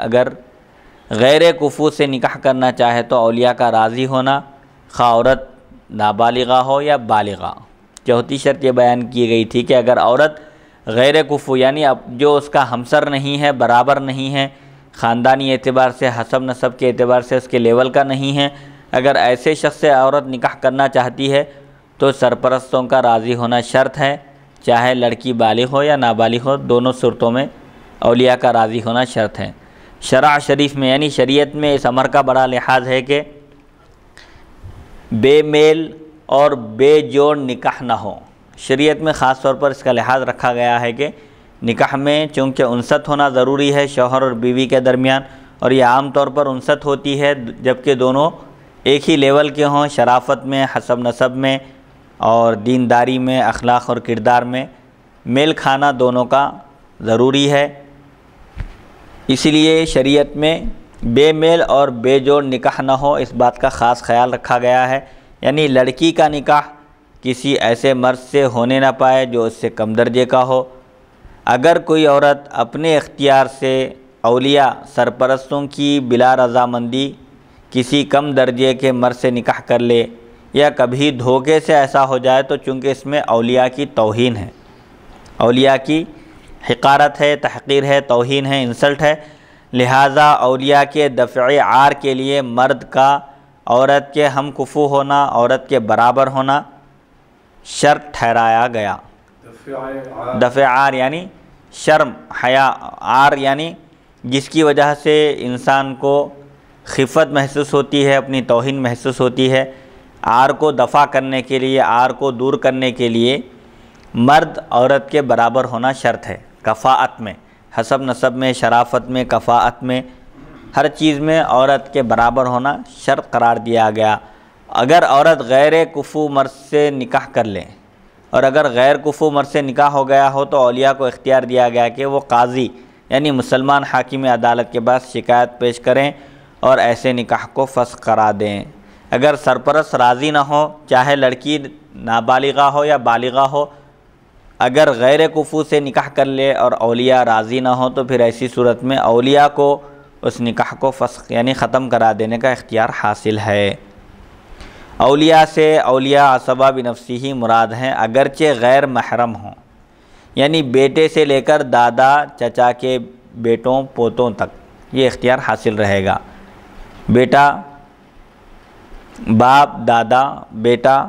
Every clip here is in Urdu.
اگر غیر کفو سے نکاح کرنا چاہے تو اولیاء کا راضی ہونا، خواہ عورت نابالغہ ہو یا بالغہ۔ چوتھی شرط یہ بیان کی گئی تھی کہ اگر عورت غیر کفو یعنی اب جو اس کا ہمسر نہیں ہے، برابر نہیں ہے، خاندانی اعتبار سے، حسب نصب کے اعتبار سے اس کے لیول کا نہیں ہے، اگر ایسے شخص سے عورت نکاح کرنا چاہتی ہے تو سرپرستوں کا راضی ہونا شرط ہے، چاہے لڑکی بالغ ہو یا نابالغ ہو، دونوں صورتوں میں اولیاء کا راضی ہونا شرط ہے۔ شرع شریف میں یعنی شریعت میں اس امر کا بڑا لحاظ ہے کہ بے میل اور بے جوڑ نکاح نہ ہو۔ شریعت میں خاص طور پر اس کا لحاظ رکھا گیا ہے کہ نکاح میں چونکہ انست ہونا ضروری ہے شوہر اور بیوی کے درمیان، اور یہ عام طور پر انست ہوتی ہے جبکہ دونوں ایک ہی لیول کے ہوں، شرافت میں، حسب نصب میں اور دینداری میں، اخلاق اور کردار میں۔ میل کھانا دونوں کا ضروری ہے۔ اسی لیے شریعت میں بے میل اور بے جوڑ نکاح نہ ہو، اس بات کا خاص خیال رکھا گیا ہے۔ یعنی لڑکی کا نکاح کسی ایسے مرد سے ہونے نہ پائے جو اس سے کم درجے کا ہو۔ اگر کوئی عورت اپنے اختیار سے اولیاء سرپرستوں کی بلا رضامندی کسی کم درجے کے مرد سے نکاح کر لے یا کبھی دھوکے سے ایسا ہو جائے تو چونکہ اس میں اولیاء کی توہین ہے۔ اولیاء کی حقارت ہے، تحقیر ہے، توہین ہے، انسلٹ ہے۔ لہٰذا اولیاء کے دفع عار کے لیے مرد کا، عورت کے ہم کفو ہونا، عورت کے برابر ہونا شرط ٹھہرایا گیا۔ دفع عار یعنی شرم، حیا، عار یعنی جس کی وجہ سے انسان کو خفت محسوس ہوتی ہے، اپنی توہین محسوس ہوتی ہے۔ آر کو دفع کرنے کے لیے آر کو دور کرنے کے لیے مرد عورت کے برابر ہونا شرط ہے۔ کفاعت میں، حسب نصب میں، شرافت میں، کفاعت میں، ہر چیز میں عورت کے برابر ہونا شرط قرار دیا گیا۔ اگر عورت غیر کفو مرد سے نکاح کر لیں اور اگر غیر کفو مرد سے نکاح ہو گیا ہو تو اولیاء کو اختیار دیا گیا کہ وہ قاضی یعنی مسلمان حاکم عدالت کے بعد شکایت پیش کریں اور ایسے نکاح کو فسخ کرا دیں۔ اگر سرپرست راضی نہ ہو، چاہے لڑکی نابالغہ ہو یا بالغہ ہو اگر غیر کفو سے نکاح کر لے اور اولیاء راضی نہ ہو تو پھر ایسی صورت میں اولیاء کو اس نکاح کو فسخ یعنی ختم کرا دینے کا اختیار حاصل ہے۔ اولیاء سے اولیاء عصبہ بنفسی ہی مراد ہیں، اگرچہ غیر محرم ہوں۔ یعنی بیٹے سے لے کر دادا، چچا کے بیٹوں، پوتوں تک یہ اختیار حاصل رہے گا۔ بیٹا، باپ، دادا، بیٹا،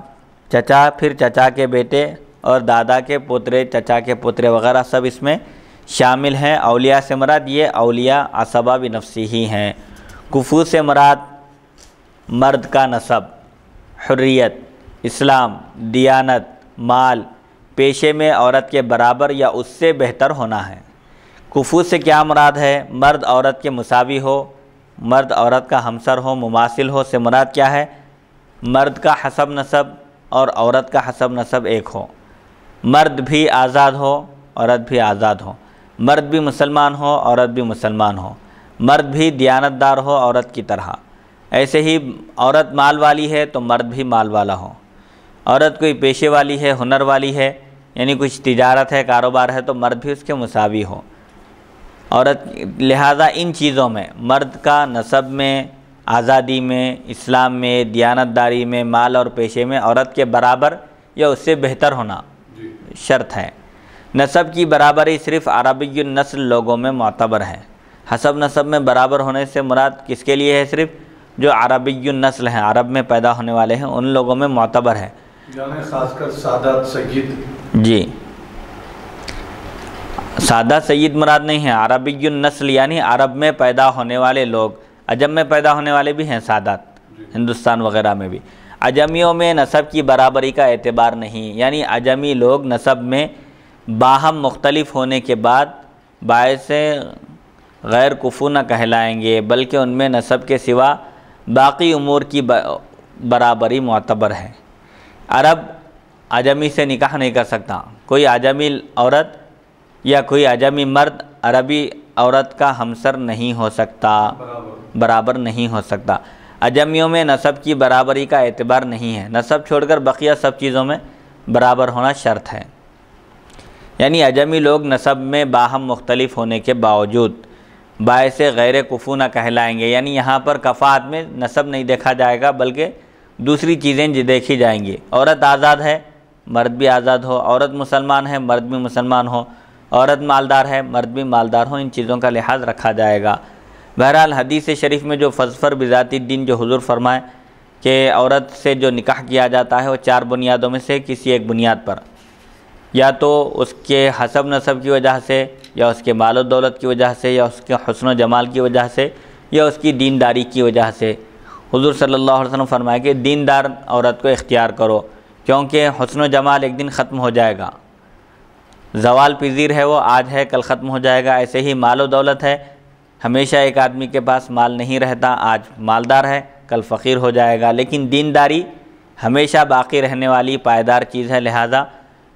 چچا، پھر چچا کے بیٹے اور دادا کے پوترے چچا کے پوترے وغیرہ سب اس میں شامل ہیں۔ اولیاء سے مراد یہ اولیاء عصبہ بنفسی ہی ہیں۔ کفو سے مراد مرد کا نصب، حریت، اسلام، دیانت، مال، پیشے میں عورت کے برابر یا اس سے بہتر ہونا ہے۔ کفو سے کیا مراد ہے؟ مرد عورت کے مساوی ہو، مرد عورت کا ہمسر ہو، مماثل ہو، سے مراد کیا ہے؟ مرد کا حسب نصب اور عورت کا حسب نصب ایک ہو۔ مرد بھی آزاد ہو، عورت بھی آزاد ہو۔ مرد بھی مسلمان ہو، عورت بھی مسلمان ہو۔ مرد بھی دیانتدار ہو، عورت کی طرح۔ ایسے ہی عورت مال والی ہے تو مرد بھی مال والا ہو۔ عورت کوئی پیشے والی ہے، ہنر والی ہے یعنی کچھ تجارت ہے، کاروبار ہے تو مرد بھی اس کے مساوی ہو۔ عورت، لہٰذا ان چیزوں میں، مرد کا نصب میں، آزادی میں، اسلام میں، دیانتداری میں، مال اور پیشے میں، عورت کے برابر یا اس سے بہتر ہونا۔ شرط ہے۔ نصب کی برابری صرف عربی النسل لوگوں میں معتبر ہے۔ حسب نصب میں برابر ہونے سے مراد کس کے لیے ہے صرف؟ جو عربی النسل ہیں عرب میں پیدا ہونے والے ہیں ان لوگوں میں معتبر ہے۔ یعنی خاص کر سادات سید۔ جی۔ سادہ سید مراد نہیں ہے عربی النسل یعنی عرب میں پیدا ہونے والے لوگ۔ عجم میں پیدا ہونے والے بھی ہیں سادات ہندوستان وغیرہ میں بھی۔ عجمیوں میں نصب کی برابری کا اعتبار نہیں یعنی عجمی لوگ نصب میں باہم مختلف ہونے کے بعد باعث غیر کفو نہ کہلائیں گے بلکہ ان میں نصب کے سوا باقی امور کی برابری معتبر ہے۔ عرب عجمی سے نکاح نہیں کر سکتا۔ کوئی عجمی عورت یا کوئی عجمی مرد عربی عورت کا ہمسر نہیں ہو سکتا برابر نہیں ہو سکتا۔ عجمیوں میں نصب کی برابری کا اعتبار نہیں ہے۔ نصب چھوڑ کر بقیہ سب چیزوں میں برابر ہونا شرط ہے۔ یعنی عجمی لوگ نصب میں باہم مختلف ہونے کے باوجود باعث غیر کفو نہ کہلائیں گے۔ یعنی یہاں پر کفات میں نصب نہیں دیکھا جائے گا، بلکہ دوسری چیزیں جی دیکھی جائیں گی۔ عورت آزاد ہے، مرد بھی آزاد ہو۔ عورت مسلمان ہے، مرد بھی مسلمان ہو۔ عورت مالدار ہے، مرد بھی مالدار ہو۔ ان چیزوں کا لحاظ رکھا جائے گا۔ بہرحال حدیث شریف میں جو فضفر بذاتی دین جو حضور فرمائے کہ عورت سے جو نکاح کیا جاتا ہے وہ چار بنیادوں میں سے کسی ایک بنیاد پر۔ یا تو اس کے حسب نصب کی وجہ سے، یا اس کے مال و دولت کی وجہ سے، یا اس کے حسن و جمال کی وجہ سے، یا اس کی دینداری کی وجہ سے۔ حضور صلی اللہ علیہ وسلم فرمائے کہ دیندار عورت کو اختیار کرو، کیونکہ حسن و جمال ایک دن ختم ہو جائے گا۔ زوال پذیر ہے وہ، آج ہے، کل ختم ہو جائے گا، ایسے ہی مال و دولت ہے۔ ہمیشہ ایک آدمی کے پاس مال نہیں رہتا، آج مالدار ہے، کل فقیر ہو جائے گا۔ لیکن دینداری ہمیشہ باقی رہنے والی پائیدار چیز ہے۔ لہذا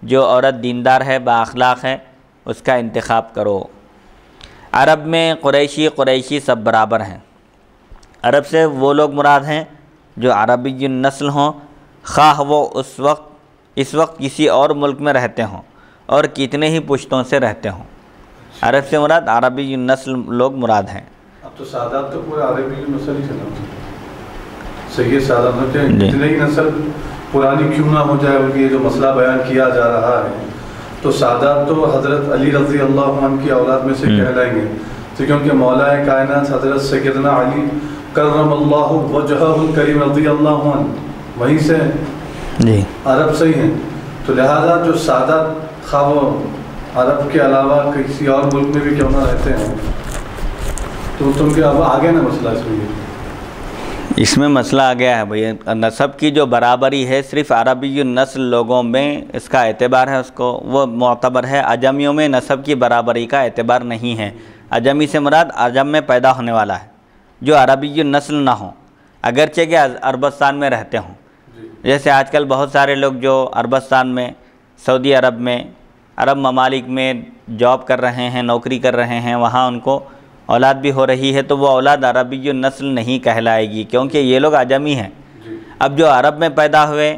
جو عورت دیندار ہے، با اخلاق ہے، اس کا انتخاب کرو۔ عرب میں قریشی قریشی سب برابر ہیں۔ عرب سے وہ لوگ مراد ہیں جو عربی نسل ہوں۔ خواہ وہ اس وقت اس وقت کسی اور ملک میں رہتے ہوں اور کتنے ہی پشتوں سے رہتے ہوں۔ عرب سے مراد عربی نسل لوگ مراد ہیں۔ اب تو سادات تو پورا عربی نسل ہی چلا صحیح سادات ہوتے ہیں جی۔ جتنے ہی نسل پرانی کیوں نہ ہو جائے ان کی یہ جو مسئلہ بیان کیا جا رہا ہے تو سادات تو حضرت علی رضی اللہ عنہ کی اولاد میں سے۔ کہلائیں گے۔ تو کیونکہ مولا کائنات حضرت سیدنا علی کرم اللہ وجہہ الکریم رضی اللہ عنہ وہیں سے جی۔ عرب سے ہی ہیں۔ تو لہذا جو سادات خواہ عرب کے علاوہ کسی اور ملک میں بھی کیوں نہ رہتے ہیں؟ تو تم کے اب آگے نا مسئلہ اس میں اس میں مسئلہ آ گیا ہے بھئی نصب کی جو برابری ہے صرف عربی نسل لوگوں میں اس کا اعتبار ہے اس کو وہ معتبر ہے۔ عجمیوں میں نصب کی برابری کا اعتبار نہیں ہے۔ عجمی سے مراد عجم میں پیدا ہونے والا ہے جو عربی نسل نہ ہوں اگرچہ کہ عربستان میں رہتے ہوں۔ جی۔ جیسے آج کل بہت سارے لوگ جو عربستان میں سعودی عرب میں عرب ممالک میں جاب کر رہے ہیں نوکری کر رہے ہیں وہاں ان کو اولاد بھی ہو رہی ہے تو وہ اولاد عربی نسل نہیں کہلائے گی کیونکہ یہ لوگ عجمی ہیں۔ جی۔ اب جو عرب میں پیدا ہوئے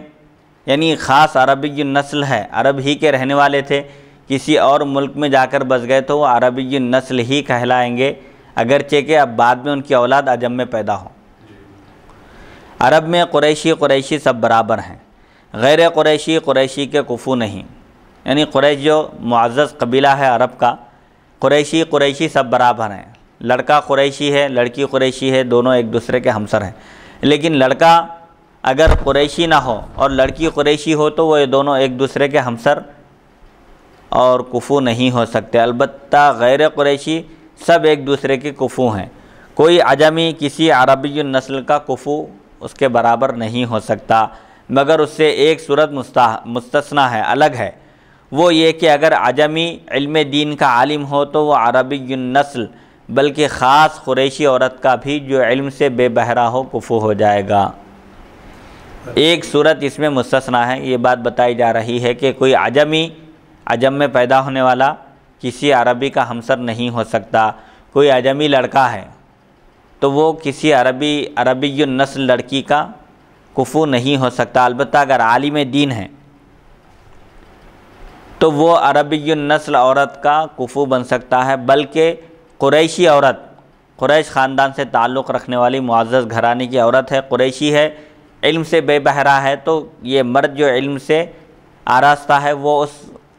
یعنی خاص عربی نسل ہے عرب ہی کے رہنے والے تھے کسی اور ملک میں جا کر بس گئے تو وہ عربی نسل ہی کہلائیں گے اگرچہ کہ اب بعد میں ان کی اولاد عجم میں پیدا ہو۔ عرب میں قریشی قریشی سب برابر ہیں۔ غیر قریشی قریشی کے کفو نہیں۔ یعنی قریش جو معزز قبیلہ ہے عرب کا، قریشی قریشی سب برابر ہیں۔ لڑکا قریشی ہے، لڑکی قریشی ہے، دونوں ایک دوسرے کے ہمسر ہیں۔ لیکن لڑکا اگر قریشی نہ ہو اور لڑکی قریشی ہو تو وہ یہ دونوں ایک دوسرے کے ہمسر اور کفو نہیں ہو سکتے۔ البتہ غیر قریشی سب ایک دوسرے کے کفو ہیں۔ کوئی عجمی کسی عربی نسل کا کفو اس کے برابر نہیں ہو سکتا، مگر اس سے ایک صورت مستثنا ہے، الگ ہے۔ وہ یہ کہ اگر عجمی علم دین کا عالم ہو تو وہ عربی نسل بلکہ خاص قریشی عورت کا بھی جو علم سے بے بہرا ہو، کفو ہو جائے گا۔ ایک صورت اس میں مستثنا ہے۔ یہ بات بتائی جا رہی ہے کہ کوئی عجمی عجم میں پیدا ہونے والا کسی عربی کا ہمسر نہیں ہو سکتا۔ کوئی عجمی لڑکا ہے تو وہ کسی عربی عربی نسل لڑکی کا کفو نہیں ہو سکتا۔ البتہ اگر عالم دین ہے تو وہ عربی نسل عورت کا کفو بن سکتا ہے بلکہ قریشی عورت قریش خاندان سے تعلق رکھنے والی معزز گھرانے کی عورت ہے قریشی ہے علم سے بے بہرا ہے تو یہ مرد جو علم سے آراستہ ہے وہ اس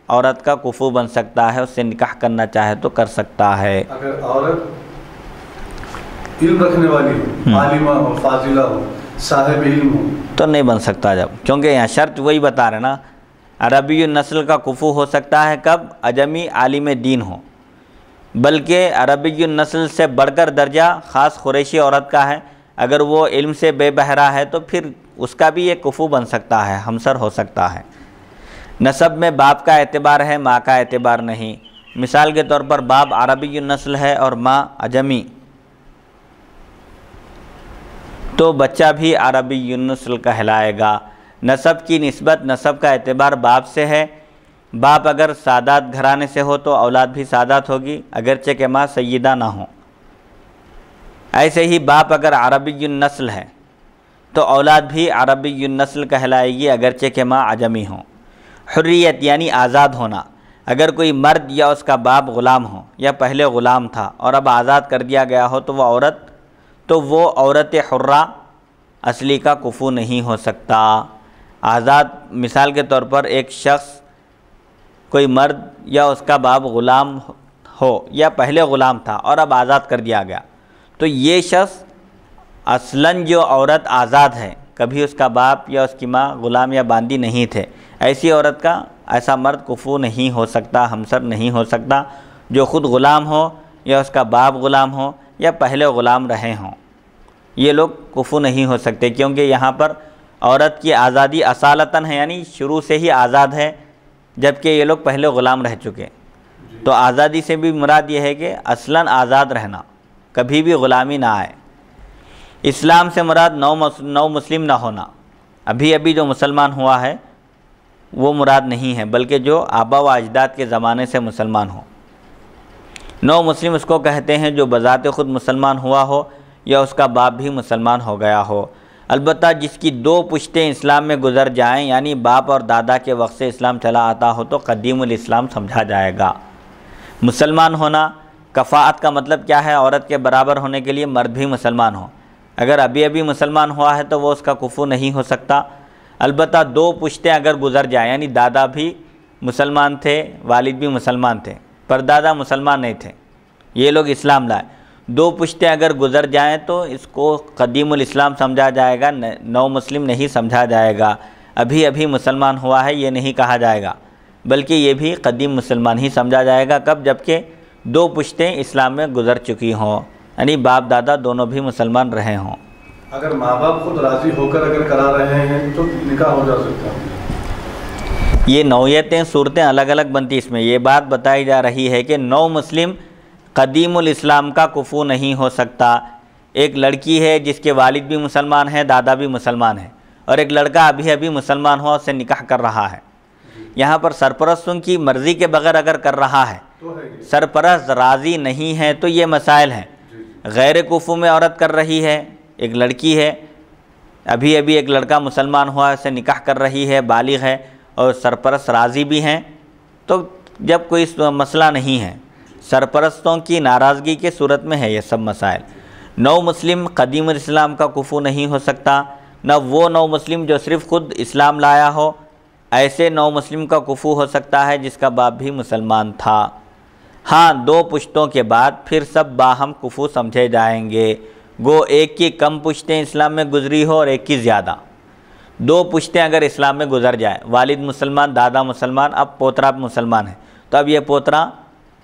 عورت کا کفو بن سکتا ہے اس سے نکاح کرنا چاہے تو کر سکتا ہے۔ اگر عورت علم رکھنے والی عالمہ ہو فاضلہ ہو صاحب علم ہو۔ تو نہیں بن سکتا جب کیونکہ یہاں شرط وہی بتا رہے نا عربی نسل کا کفو ہو سکتا ہے کب عجمی عالم دین ہو۔ بلکہ عربی نسل سے بڑھ کر درجہ خاص قریشی عورت کا ہے۔ اگر وہ علم سے بے بہرا ہے تو پھر اس کا بھی ایک کفو بن سکتا ہے، ہمسر ہو سکتا ہے۔ نصب میں باپ کا اعتبار ہے، ماں کا اعتبار نہیں۔ مثال کے طور پر باپ عربی نسل ہے اور ماں عجمی تو بچہ بھی عربی نسل کہلائے گا۔ نصب کی نسبت، نصب کا اعتبار باپ سے ہے۔ باپ اگر سادات گھرانے سے ہو تو اولاد بھی سادات ہوگی، اگرچہ کہ ماں سیدہ نہ ہو ایسے ہی باپ اگر عربی نسل ہے، تو اولاد بھی عربی نسل کہلائے گی، اگرچہ کہ ماں عجمی ہوں۔ حریت یعنی آزاد ہونا۔ اگر کوئی مرد یا اس کا باپ غلام ہو، یا پہلے غلام تھا اور اب آزاد کر دیا گیا ہو، تو وہ عورت، تو وہ عورت حرہ، اصلی کا کفو نہیں ہو سکتا۔ آزاد مثال کے طور پر ایک شخص کوئی مرد یا اس کا باپ غلام ہو یا پہلے غلام تھا اور اب آزاد کر دیا گیا، تو یہ شخص اصلاً جو عورت آزاد ہے، کبھی اس کا باپ یا اس کی ماں غلام یا باندی نہیں تھے۔ ایسی عورت کا ایسا مرد کفو نہیں ہو سکتا، ہمسر نہیں ہو سکتا، جو خود غلام ہو یا اس کا باپ غلام ہو یا پہلے غلام رہے ہوں۔ یہ لوگ کفو نہیں ہو سکتے، کیونکہ یہاں پر عورت کی آزادی اصالتاً ہے یعنی شروع سے ہی آزاد ہے جبکہ یہ لوگ پہلے غلام رہ چکے تو آزادی سے بھی مراد یہ ہے کہ اصلاً آزاد رہنا کبھی بھی غلامی نہ آئے۔ اسلام سے مراد نو نو مسلم نہ ہونا۔ ابھی ابھی جو مسلمان ہوا ہے وہ مراد نہیں ہے بلکہ جو آبا و اجداد کے زمانے سے مسلمان ہو۔ نو مسلم اس کو کہتے ہیں جو بذات خود مسلمان ہوا ہو یا اس کا باپ بھی مسلمان ہو گیا ہو۔ البتہ جس کی دو پشتیں اسلام میں گزر جائیں یعنی باپ اور دادا کے وقت سے اسلام چلا آتا ہو، تو قدیم الاسلام سمجھا جائے گا۔ مسلمان ہونا کفاعت کا مطلب کیا ہے؟ عورت کے برابر ہونے کے لیے مرد بھی مسلمان ہو۔ اگر ابھی ابھی مسلمان ہوا ہے، تو وہ اس کا کفو نہیں ہو سکتا۔ البتہ دو پشتیں اگر گزر جائیں یعنی دادا بھی مسلمان تھے، والد بھی مسلمان تھے، پر دادا مسلمان نہیں تھے۔ یہ لوگ اسلام لائے۔ دو پشتیں اگر گزر جائیں تو اس کو قدیم الاسلام سمجھا جائے گا نو مسلم نہیں سمجھا جائے گا۔ ابھی ابھی مسلمان ہوا ہے یہ نہیں کہا جائے گا۔ بلکہ یہ بھی قدیم مسلمان ہی سمجھا جائے گا کب؟ جبکہ دو پشتیں اسلام میں گزر چکی ہوں۔ یعنی باپ دادا دونوں بھی مسلمان رہے ہوں۔ اگر ماں باپ خود راضی ہو کر اگر کرا رہے ہیں تو نکاح ہو جا سکتا ہے۔ یہ نوعیتیں صورتیں الگ الگ بنتی اس میں۔ یہ بات بتائی جا رہی ہے کہ نو مسلم قدیم الاسلام کا کفو نہیں ہو سکتا۔ ایک لڑکی ہے جس کے والد بھی مسلمان ہیں دادا بھی مسلمان ہیں۔ اور ایک لڑکا ابھی ابھی مسلمان ہوا اسے نکاح کر رہا ہے۔ یہاں پر سرپرستوں کی مرضی کے بغیر اگر کر رہا ہے سرپرست راضی نہیں ہے تو یہ مسائل ہیں۔ غیر کفو میں عورت کر رہی ہے ایک لڑکی ہے ابھی ابھی ایک لڑکا مسلمان ہوا اسے نکاح کر رہی ہے بالغ ہے اور سرپرست راضی بھی ہیں۔ تو جب کوئی مسئلہ نہیں ہے سرپرستوں کی ناراضگی کے صورت میں ہے یہ سب مسائل۔ نو مسلم قدیم الاسلام کا کفو نہیں ہو سکتا۔ نہ وہ نو مسلم جو صرف خود اسلام لایا ہو، ایسے نو مسلم کا کفو ہو سکتا ہے جس کا باپ بھی مسلمان تھا۔ ہاں دو پشتوں کے بعد پھر سب باہم کفو سمجھے جائیں گے۔ گو ایک کی کم پشتیں اسلام میں گزری ہو اور ایک کی زیادہ۔ دو پشتیں اگر اسلام میں گزر جائیں، والد مسلمان، دادا مسلمان، اب پوترا مسلمان ہے۔ تو اب یہ پوترا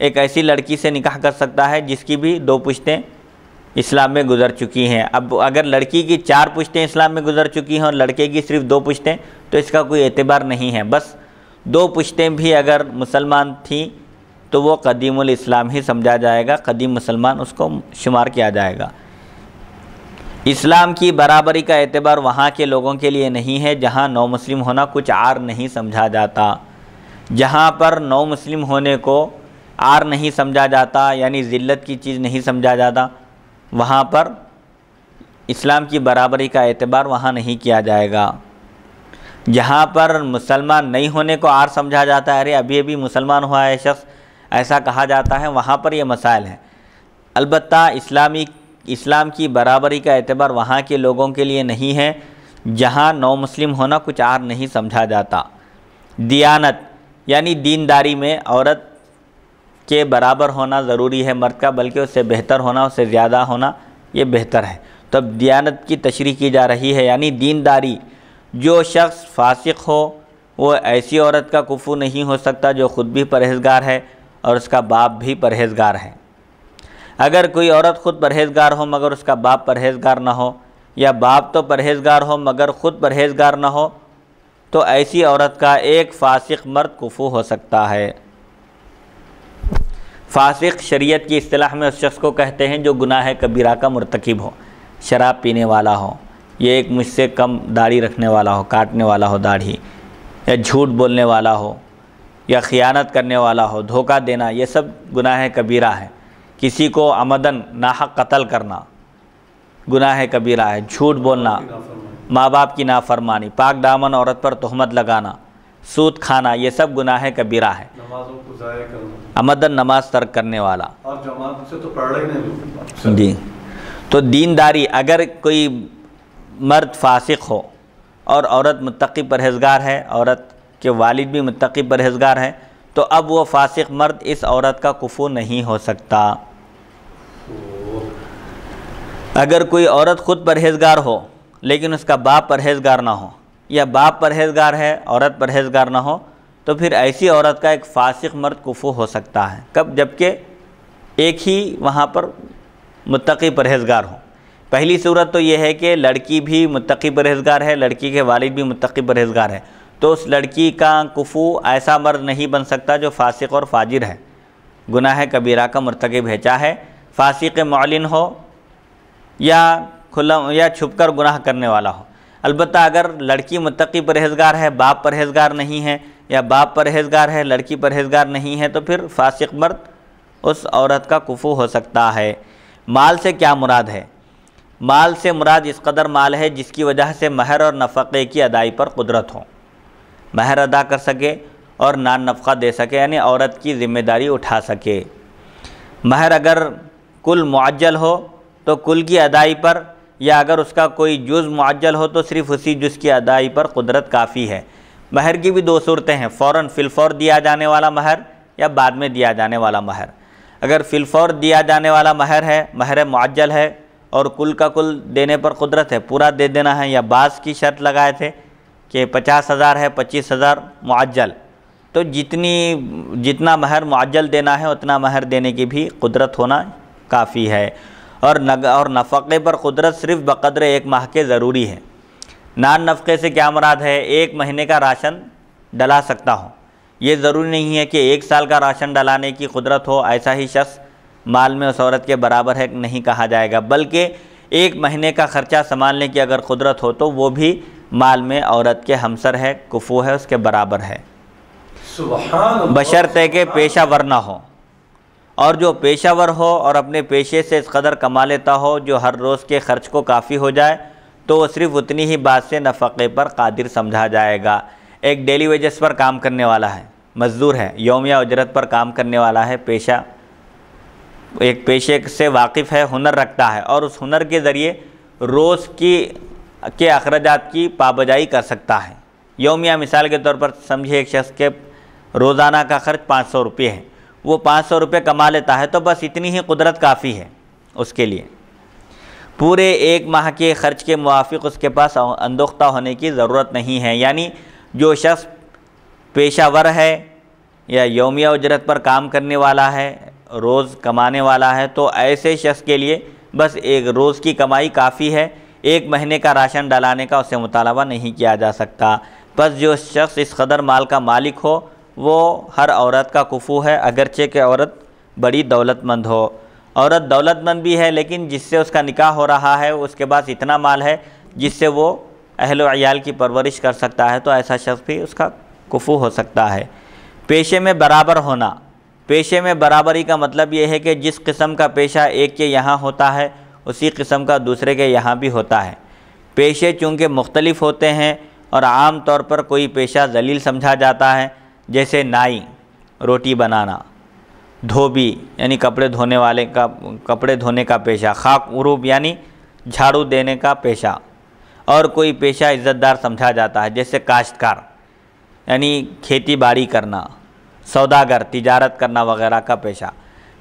ایک ایسی لڑکی سے نکاح کر سکتا ہے جس کی بھی دو پشتیں اسلام میں گزر چکی ہیں۔ اب اگر لڑکی کی چار پشتیں اسلام میں گزر چکی ہیں اور لڑکے کی صرف دو پشتیں، تو اس کا کوئی اعتبار نہیں ہے۔ بس دو پشتیں بھی اگر مسلمان تھیں، تو وہ قدیم الاسلام ہی سمجھا جائے گا۔ قدیم مسلمان اس کو شمار کیا جائے گا۔ اسلام کی برابری کا اعتبار وہاں کے لوگوں کے لیے نہیں ہے، جہاں نو مسلم ہونا کچھ آر نہیں سمجھا جاتا۔ جہاں پر نو مسلم ہونے کو آر نہیں سمجھا جاتا یعنی ذلت کی چیز نہیں سمجھا جاتا، وہاں پر اسلام کی برابری کا اعتبار وہاں نہیں کیا جائے گا۔ جہاں پر مسلمان نہیں ہونے کو آر سمجھا جاتا ہے، ارے ابھی ابھی مسلمان ہوا ہے شخص، ایسا کہا جاتا ہے، وہاں پر یہ مسائل ہیں۔ البتہ اسلامی، اسلام کی برابری کا اعتبار وہاں کے لوگوں کے لیے نہیں ہے، جہاں نو مسلم ہونا کچھ آر نہیں سمجھا جاتا۔ دیانت یعنی دینداری میں عورت کے برابر ہونا ضروری ہے مرد کا، بلکہ اس سے بہتر ہونا، اس سے زیادہ ہونا یہ بہتر ہے۔ تو اب دیانت کی تشریح کی جا رہی ہے یعنی دینداری۔ جو شخص فاسق ہو، وہ ایسی عورت کا کفو نہیں ہو سکتا جو خود بھی پرہیزگار ہے اور اس کا باپ بھی پرہیزگار ہے۔ اگر کوئی عورت خود پرہیزگار ہو مگر اس کا باپ پرہیزگار نہ ہو، یا باپ تو پرہیزگار ہو مگر خود پرہیزگار نہ ہو، تو ایسی عورت کا ایک فاسق مرد کفو ہو سکتا ہے۔ فاسق شریعت کی اصطلاح میں اس شخص کو کہتے ہیں جو گناہ کبیرہ کا مرتکب ہو، شراب پینے والا ہو یہ ایک مجھ سے کم داڑھی رکھنے والا ہو، کاٹنے والا ہو داڑھی، یا جھوٹ بولنے والا ہو، یا خیانت کرنے والا ہو، دھوکہ دینا، یہ سب گناہ کبیرہ ہے کسی کو آمدن ناحق قتل کرنا گناہ کبیرہ ہے، جھوٹ بولنا، ماں باپ کی نافرمانی، پاک دامن عورت پر تہمت لگانا۔ سود کھانا یہ سب گناہ کبیرہ ہے نمازوں کو ضائع کرنا امدن نماز ترک کرنے والا۔ اور جماعت سے تو پڑھ ہی نہیں جی۔ تو دینداری اگر کوئی مرد فاسق ہو اور عورت متقی پرہیزگار ہے عورت کے والد بھی متقی پرہیزگار ہے تو اب وہ فاسق مرد اس عورت کا کفو نہیں ہو سکتا۔ اگر کوئی عورت خود پرہیزگار ہو لیکن اس کا باپ پرہیزگار نہ ہو یا باپ پرہیزگار ہے، عورت پرہیزگار نہ ہو، تو پھر ایسی عورت کا ایک فاسق مرد کفو ہو سکتا ہے۔ کب؟ جبکہ ایک ہی وہاں پر متقی پرہیزگار ہو پہلی صورت تو یہ ہے کہ لڑکی بھی متقی پرہیزگار ہے، لڑکی کے والد بھی متقی پرہیزگار ہے۔ تو اس لڑکی کا کفو ایسا مرد نہیں بن سکتا جو فاسق اور فاجر ہے۔ گناہ کبیرہ کا مرتکب ہے فاسق معلن ہو یا کھلا یا چھپ کر گناہ کرنے والا ہو۔ البتہ اگر لڑکی متقی پرہیزگار ہے، باپ پرہیزگار نہیں ہے یا باپ پرہیزگار ہے، لڑکی پرہیزگار نہیں ہے، تو پھر فاسق مرد اس عورت کا کفو ہو سکتا ہے۔ مال سے کیا مراد ہے؟ مال سے مراد اس قدر مال ہے جس کی وجہ سے مہر اور نفقے کی ادائی پر قدرت ہو۔ مہر ادا کر سکے اور نان نفقہ دے سکے یعنی عورت کی ذمہ داری اٹھا سکے۔ مہر اگر کل معجل ہو، تو کل کی ادائی پر یا اگر اس کا کوئی جز معجل ہو تو صرف اسی جز کی ادائی پر قدرت کافی ہے۔ مہر کی بھی دو صورتیں ہیں، فوراً فلفور دیا جانے والا مہر یا بعد میں دیا جانے والا مہر۔ اگر فلفور دیا جانے والا مہر ہے، مہر معجل ہے اور کل کا کل دینے پر قدرت ہے، پورا دے دینا ہے یا بعض کی شرط لگائے تھے کہ پچاس ہزار ہے، پچیس ہزار معجل۔ تو جتنی، جتنا مہر معجل دینا ہے، اتنا مہر دینے کی بھی قدرت ہونا کافی ہے۔ اور نگ اور نفقے پر قدرت صرف بقدر ایک ماہ کے ضروری ہے۔ نان نفقے سے کیا مراد ہے؟ ایک مہینے کا راشن ڈلا سکتا ہوں۔ یہ ضروری نہیں ہے کہ ایک سال کا راشن ڈلانے کی قدرت ہو ایسا ہی شخص مال میں اس عورت کے برابر ہے نہیں کہا جائے گا۔ بلکہ ایک مہینے کا خرچہ سنبھالنے کی اگر قدرت ہو تو وہ بھی مال میں عورت کے ہمسر ہے کفو ہے اس کے برابر ہے۔ سبحان اللہ۔ بشرط ہے کہ پیشہ ور نہ ہو۔ اور جو پیشہ ور ہو اور اپنے پیشے سے اس قدر کما لیتا ہو جو ہر روز کے خرچ کو کافی ہو جائے، تو وہ صرف اتنی ہی بات سے نفقے پر قادر سمجھا جائے گا۔ ایک ڈیلی ویجز پر کام کرنے والا ہے، مزدور ہے، یومیہ اجرت پر کام کرنے والا ہے، پیشہ، ایک پیشے سے واقف ہے، ہنر رکھتا ہے اور اس ہنر کے ذریعے روز کی، کے اخراجات کی پابجائی کر سکتا ہے۔ یومیہ مثال کے طور پر سمجھے ایک شخص کے روزانہ کا خرچ پانچ سو روپے ہے۔ وہ پانچ سو روپے کما لیتا ہے تو بس اتنی ہی قدرت کافی ہے اس کے لیے۔ پورے ایک ماہ کے خرچ کے موافق اس کے پاس اندوختہ ہونے کی ضرورت نہیں ہے۔ یعنی جو شخص پیشہ ور ہے یا یومیہ اجرت پر کام کرنے والا ہے، روز کمانے والا ہے، تو ایسے شخص کے لیے بس ایک روز کی کمائی کافی ہے۔ ایک مہینے کا راشن ڈلانے کا اسے مطالبہ نہیں کیا جا سکتا۔ بس جو شخص اس قدر مال کا مالک ہو وہ ہر عورت کا کفو ہے، اگرچہ کہ عورت بڑی دولت مند ہو۔ عورت دولت مند بھی ہے، لیکن جس سے اس کا نکاح ہو رہا ہے، اس کے پاس اتنا مال ہے جس سے وہ اہل و عیال کی پرورش کر سکتا ہے، تو ایسا شخص بھی اس کا کفو ہو سکتا ہے۔ پیشے میں برابر ہونا۔ پیشے میں برابری کا مطلب یہ ہے کہ جس قسم کا پیشہ ایک کے یہاں ہوتا ہے، اسی قسم کا دوسرے کے یہاں بھی ہوتا ہے۔ پیشے چونکہ مختلف ہوتے ہیں اور عام طور پر کوئی پیشہ ذلیل سمجھا جاتا ہے جیسے نائی، روٹی بنانا، دھوبی یعنی کپڑے دھونے والے کا، کپڑے دھونے کا پیشہ، خاک، عروب یعنی جھاڑو دینے کا پیشہ۔ اور کوئی پیشہ عزت دار سمجھا جاتا ہے، جیسے کاشتکار یعنی کھیتی باڑی کرنا، سوداگر، تجارت کرنا وغیرہ کا پیشہ۔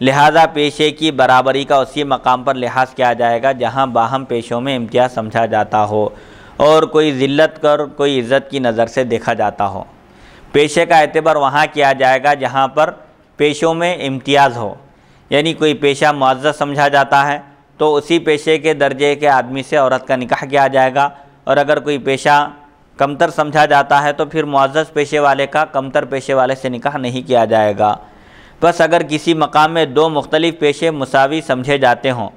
لہذا پیشے کی برابری کا اسی مقام پر لحاظ کیا جائے گا جہاں باہم پیشوں میں امتیاز سمجھا جاتا ہو اور کوئی ذلت کر، کوئی عزت کی نظر سے دیکھا جاتا ہو۔ پیشے کا اعتبار وہاں کیا جائے گا جہاں پر پیشوں میں امتیاز ہو۔ یعنی کوئی پیشہ معزز سمجھا جاتا ہے تو اسی پیشے کے درجے کے آدمی سے عورت کا نکاح کیا جائے گا۔ اور اگر کوئی پیشہ کمتر سمجھا جاتا ہے تو پھر معزز پیشے والے کا کمتر پیشے والے سے نکاح نہیں کیا جائے گا۔ بس اگر کسی مقام میں دو مختلف پیشے مساوی سمجھے جاتے ہوں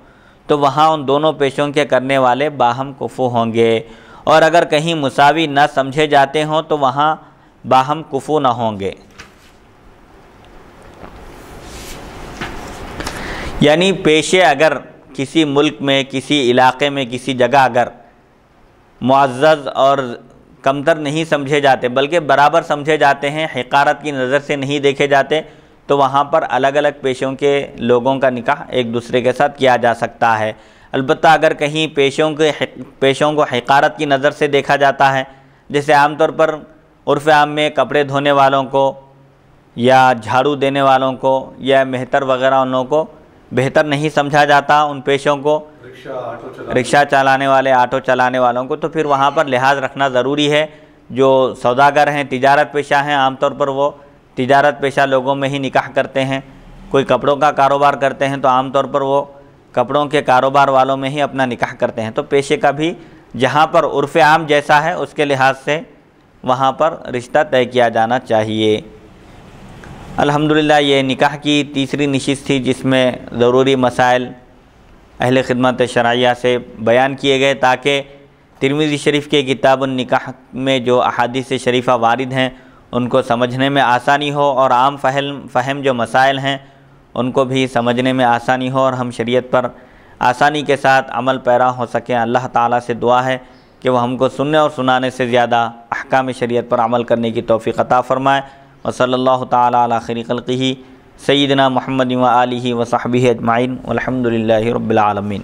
تو وہاں ان دونوں پیشوں کے کرنے والے باہم کفو ہوں گے۔ اور اگر کہیں مساوی نہ سمجھے جاتے ہوں تو وہاں باہم کفو نہ ہوں گے۔ یعنی پیشے اگر کسی ملک میں، کسی علاقے میں، کسی جگہ اگر معزز اور کمتر نہیں سمجھے جاتے، بلکہ برابر سمجھے جاتے ہیں، حقارت کی نظر سے نہیں دیکھے جاتے، تو وہاں پر الگ الگ پیشوں کے لوگوں کا نکاح ایک دوسرے کے ساتھ کیا جا سکتا ہے۔ البتہ اگر کہیں پیشوں کے، پیشوں کو حقارت کی نظر سے دیکھا جاتا ہے، جیسے عام طور پر عرف عام میں کپڑے دھونے والوں کو یا جھاڑو دینے والوں کو یا مہتر وغیرہ ان لوگوں کو بہتر نہیں سمجھا جاتا ان پیشوں کو۔ رکشہ چلانے والے آٹو چلانے والوں کو۔ تو پھر وہاں پر لحاظ رکھنا ضروری ہے۔ جو سوداگر ہیں تجارت پیشہ ہیں عام طور پر وہ تجارت پیشہ لوگوں میں ہی نکاح کرتے ہیں۔ کوئی کپڑوں کا کاروبار کرتے ہیں تو عام طور پر وہ کپڑوں کے کاروبار والوں میں ہی اپنا نکاح کرتے ہیں۔ تو پیشے کا بھی جہاں پر عرف عام جیسا ہے اس کے لحاظ سے وہاں پر رشتہ طے کیا جانا چاہیے۔ الحمدللہ، یہ نکاح کی تیسری نشست تھی جس میں ضروری مسائل اہل خدمت شرعیہ سے بیان کیے گئے تاکہ ترمیزی شریف کے کتاب النکاح میں جو احادیث شریفہ وارد ہیں، ان کو سمجھنے میں آسانی ہو اور عام فہم فہم جو مسائل ہیں، ان کو بھی سمجھنے میں آسانی ہو اور ہم شریعت پر آسانی کے ساتھ عمل پیرا ہو سکیں۔ اللہ تعالیٰ سے دعا ہے کہ وہ ہم کو سننے اور سنانے سے زیادہ احکام شریعت پر عمل کرنے کی توفیق عطا فرمائے۔ و صلی اللہ تعالیٰ علی خیر خلقی سیدنا محمد و علیہ و صحبہ اجمعین الحمد للہ رب العالمین۔